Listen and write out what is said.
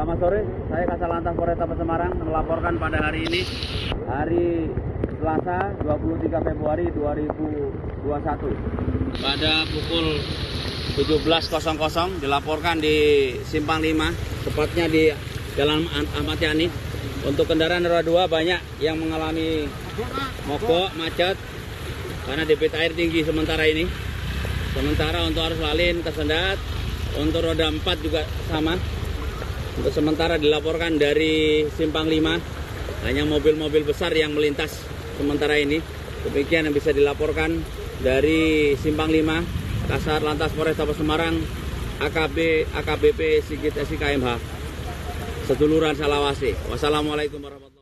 Selamat sore, saya Kasal Lantas Polresta Semarang melaporkan pada hari ini hari Selasa 23 Februari 2021 pada pukul 17.00 dilaporkan di Simpang 5 tepatnya di Jalan Ahmad Yani. Untuk kendaraan roda 2 banyak yang mengalami mogok macet karena debit air tinggi sementara ini. Sementara untuk arus lalin kesendat untuk roda 4 juga sama untuk sementara dilaporkan dari Simpang 5 hanya mobil-mobil besar yang melintas sementara ini. Demikian yang bisa dilaporkan dari Simpang 5 Kasar Lantas Polrestabes Semarang AKB AKBP Sigit SIKMH Seduluran Salawasi. Wassalamualaikum warahmatullahi